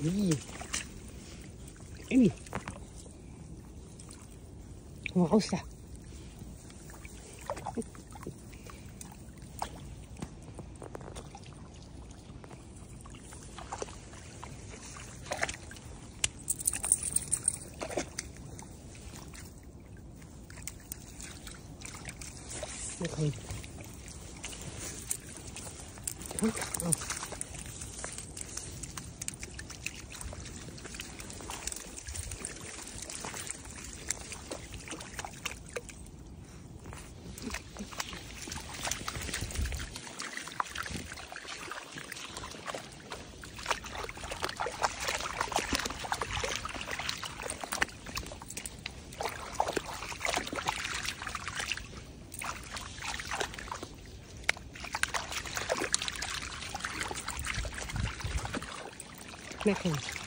咦，哎，好傻。那可以，看，哦。Knicken.